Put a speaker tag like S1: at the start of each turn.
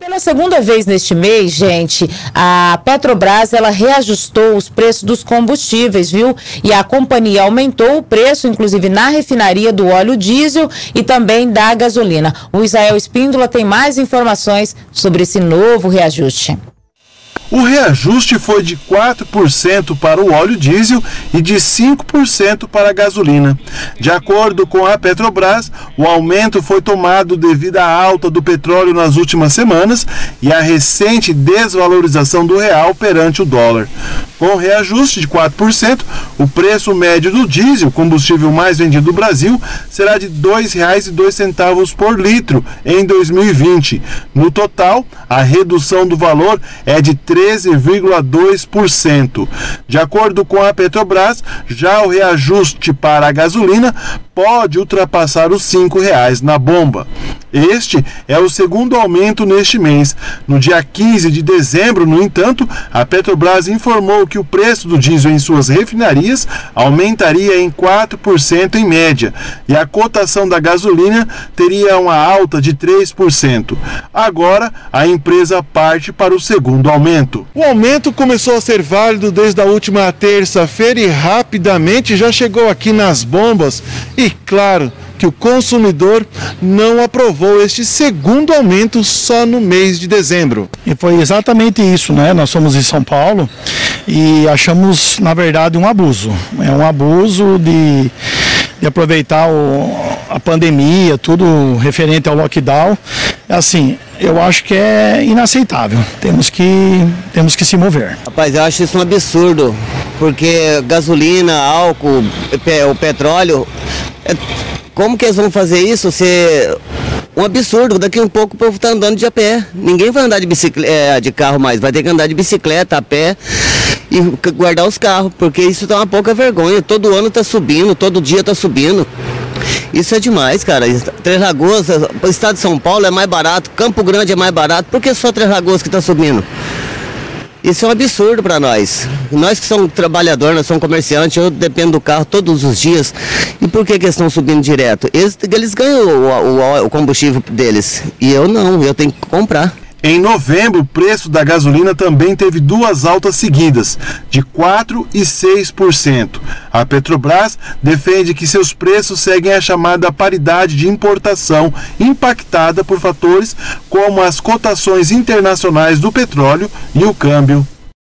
S1: Pela segunda vez neste mês, gente, a Petrobras ela reajustou os preços dos combustíveis, viu? E a companhia aumentou o preço, inclusive na refinaria do óleo diesel e também da gasolina. O Israel Espíndola tem mais informações sobre esse novo reajuste.
S2: O reajuste foi de 4% para o óleo diesel e de 5% para a gasolina. De acordo com a Petrobras, o aumento foi tomado devido à alta do petróleo nas últimas semanas e à recente desvalorização do real perante o dólar. Com reajuste de 4%, o preço médio do diesel, combustível mais vendido do Brasil, será de R$ 2,02 por litro em 2020. No total, a redução do valor é de 13,2%. De acordo com a Petrobras, já o reajuste para a gasolina pode ultrapassar os R$ reais na bomba. Este é o segundo aumento neste mês. No dia 15 de dezembro, no entanto, a Petrobras informou que o preço do diesel em suas refinarias aumentaria em 4% em média e a cotação da gasolina teria uma alta de 3%. Agora, a empresa parte para o segundo aumento. O aumento começou a ser válido desde a última terça-feira e rapidamente já chegou aqui nas bombas e, claro, que o consumidor não aprovou este segundo aumento só no mês de dezembro.
S3: E foi exatamente isso, né? Nós somos em São Paulo e achamos, na verdade, um abuso. É um abuso de, de aproveitar o, a pandemia, tudo referente ao lockdown. Assim, eu acho que é inaceitável. Temos que, temos que se mover.
S4: Rapaz, eu acho isso um absurdo, porque gasolina, álcool, o petróleo. É como que eles vão fazer isso se um absurdo, daqui um pouco o povo está andando de a pé. Ninguém vai andar de, bicicleta, é, de carro mais, vai ter que andar de bicicleta, a pé e guardar os carros, porque isso tá uma pouca vergonha. Todo ano está subindo, todo dia está subindo. Isso é demais, cara. Três Lagoas, o estado de São Paulo é mais barato, Campo Grande é mais barato, por que só Três Lagoas que está subindo? Isso é um absurdo para nós. Nós que somos trabalhadores, nós somos comerciantes, eu dependo do carro todos os dias. E por que, que eles estão subindo direto? Eles, eles ganham o, o, o combustível deles. E eu não, eu tenho que comprar.
S2: Em novembro, o preço da gasolina também teve duas altas seguidas, de 4% e 6%. A Petrobras defende que seus preços seguem a chamada paridade de importação, impactada por fatores como as cotações internacionais do petróleo e o câmbio.